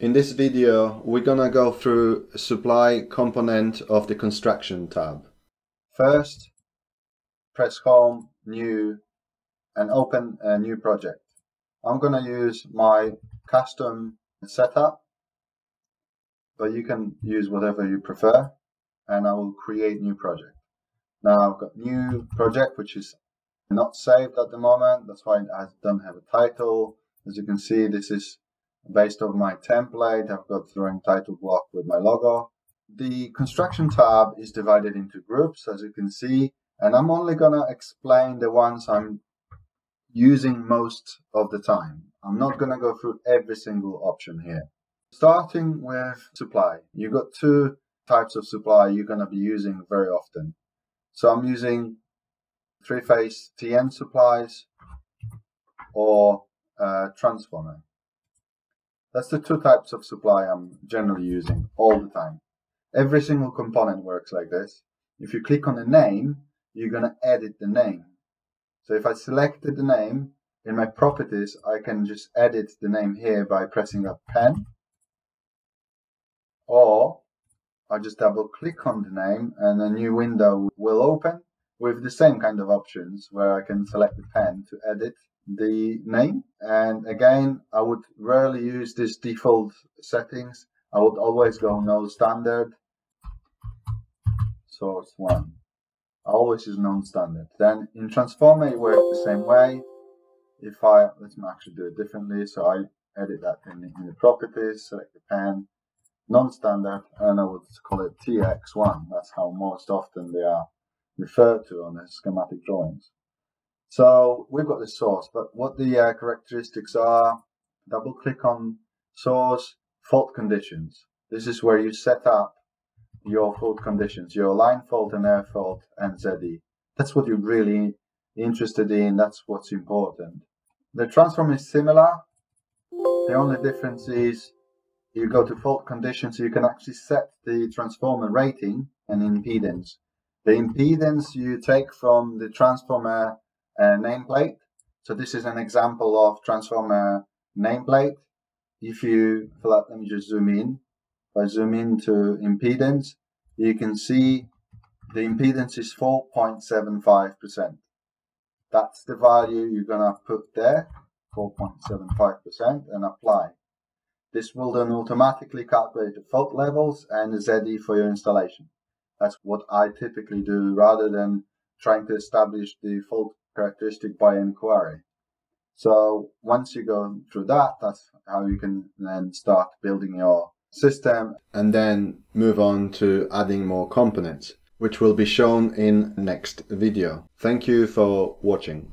In this video, we're gonna go through supply component of the construction tab. First, press home, new, and open a new project. I'm gonna use my custom setup, but you can use whatever you prefer, and I will create new project. Now I've got new project, which is not saved at the moment. That's why I don't have a title. As you can see, this is based on my template. I've got drawing title block with my logo. The construction tab is divided into groups, as you can see, and I'm only gonna explain the ones I'm using most of the time. I'm not gonna go through every single option here. Starting with supply, you've got two types of supply you're gonna be using very often. So I'm using three-phase TN supplies or uh, transformer. That's the two types of supply I'm generally using all the time. Every single component works like this. If you click on the name, you're going to edit the name. So if I selected the name, in my properties, I can just edit the name here by pressing a pen. Or I just double click on the name and a new window will open with the same kind of options where I can select the pen to edit the name. And again, I would rarely use this default settings. I would always go non-standard, source one. I always use non-standard. Then in Transformer, it works the same way. If I, let's actually do it differently. So I edit that in the, in the properties, select the pen, non-standard, and I would call it TX1. That's how most often they are referred to on the schematic drawings. So we've got the source, but what the uh, characteristics are, double click on source, fault conditions. This is where you set up your fault conditions, your line fault and air fault and ZE. That's what you're really interested in. That's what's important. The transform is similar. The only difference is you go to fault conditions, you can actually set the transformer rating and impedance. The impedance you take from the transformer Uh, nameplate. So this is an example of transformer nameplate. If you, let me just zoom in. If I zoom into impedance, you can see the impedance is 4.75%. That's the value you're going to put there, 4.75%, and apply. This will then automatically calculate the fault levels and the ZE for your installation. That's what I typically do rather than trying to establish the fault characteristic by inquiry. So once you go through that, that's how you can then start building your system and then move on to adding more components, which will be shown in next video. Thank you for watching.